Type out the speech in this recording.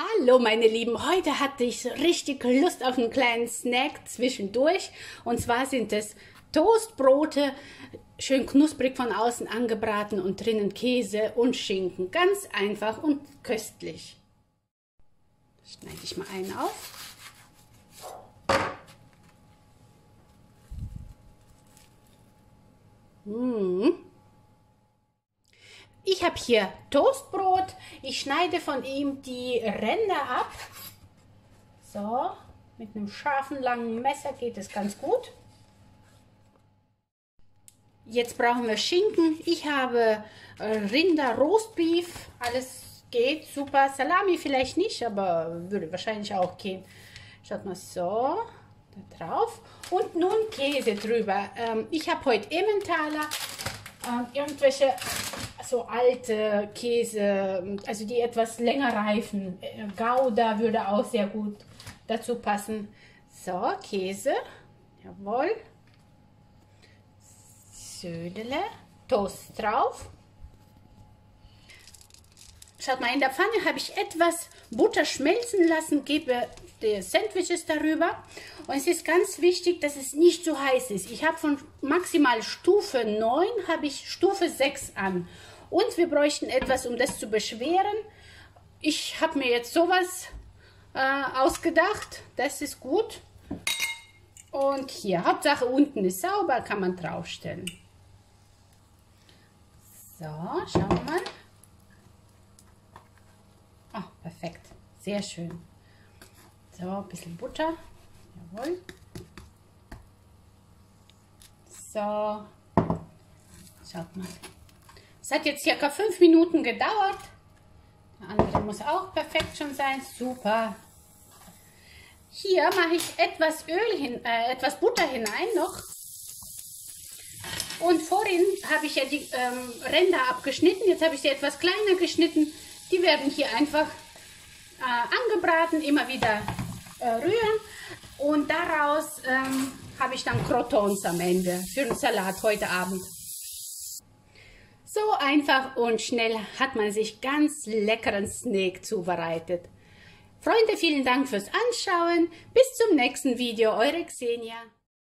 Hallo meine Lieben, heute hatte ich richtig Lust auf einen kleinen Snack zwischendurch. Und zwar sind es Toastbrote, schön knusprig von außen angebraten und drinnen Käse und Schinken. Ganz einfach und köstlich. Schneide ich mal einen auf. Mmh. Ich habe hier Toastbrot. Ich schneide von ihm die Ränder ab. So, mit einem scharfen, langen Messer geht es ganz gut. Jetzt brauchen wir Schinken. Ich habe äh, Rinder, Roastbeef. Alles geht super. Salami vielleicht nicht, aber würde wahrscheinlich auch gehen. Schaut mal so, da drauf. Und nun Käse drüber. Ähm, ich habe heute Emmentaler. Ähm, irgendwelche so alte Käse, also die etwas länger reifen. Gouda würde auch sehr gut dazu passen. So, Käse. Jawohl. Södele. Toast drauf. Schaut mal, in der Pfanne habe ich etwas Butter schmelzen lassen, gebe die Sandwiches darüber. Und es ist ganz wichtig, dass es nicht zu heiß ist. Ich habe von maximal Stufe 9, habe ich Stufe 6 an. Und wir bräuchten etwas, um das zu beschweren. Ich habe mir jetzt sowas äh, ausgedacht. Das ist gut. Und hier, Hauptsache unten ist sauber, kann man draufstellen. So, schauen wir mal. Oh, perfekt. Sehr schön. So, ein bisschen Butter. Jawohl. So. Schaut mal. Es hat jetzt circa fünf Minuten gedauert. Der andere muss auch perfekt schon sein. Super. Hier mache ich etwas Öl hin, äh, etwas Butter hinein noch. Und vorhin habe ich ja die ähm, Ränder abgeschnitten. Jetzt habe ich sie etwas kleiner geschnitten. Die werden hier einfach äh, angebraten, immer wieder äh, rühren. Und daraus ähm, habe ich dann Crotons am Ende für den Salat heute Abend. So einfach und schnell hat man sich ganz leckeren Snack zubereitet. Freunde, vielen Dank fürs Anschauen. Bis zum nächsten Video, eure Xenia.